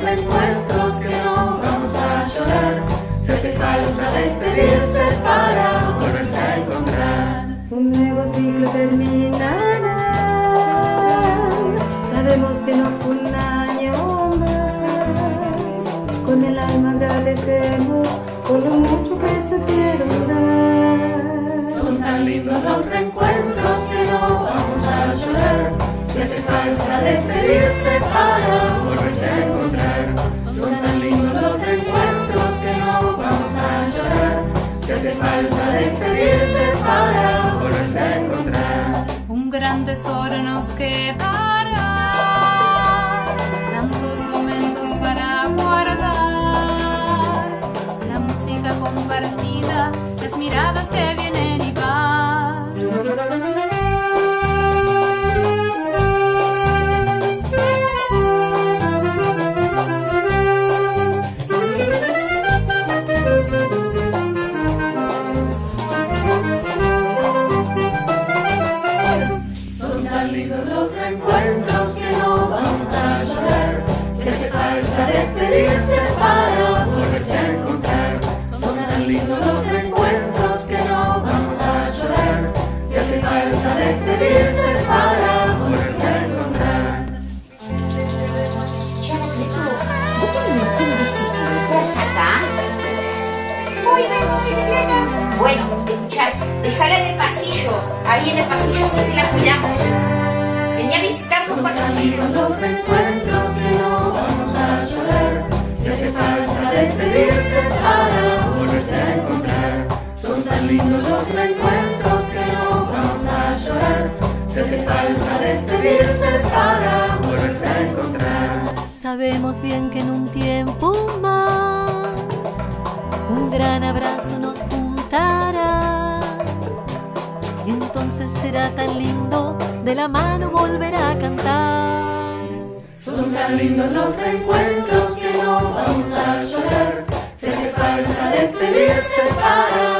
los reencuentros que no vamos a llorar. Se hace falta despedirse para volverse a encontrar. Un nuevo ciclo terminará. Sabemos que no fue un año más. Con el alma agradecemos por lo mucho que se dieron dar. Son tan lindos los reencuentros que no vamos a llorar. Se hace falta despedirse falta despedirse para volverse a encontrar. Un gran tesoro nos quedará, tantos momentos para guardar, la música compartida, las miradas que vienen reencuentros que no vamos a llorar. Se hace falta despedirse para volverse a encontrar. Son tan lindos los reencuentros que no vamos a llorar. Se hace falta despedirse para volverse a encontrar. ¿Vos bicicleta. Bueno, escuchar, dejala en el pasillo. Ahí en el pasillo así que la cuidamos. Venía a visitarnos cuando los reencuentros que no vamos a llorar. Se hace falta despedirse para volverse a encontrar. Son tan lindos los reencuentros que no vamos a llorar. Se hace falta despedirse para volverse a encontrar. Sabemos bien que en un tiempo más un gran abrazo nos juntará. Y entonces será tan lindo de la mano volver a cantar. Son tan lindos los reencuentros que no vamos a llorar. Se hace falta despedirse para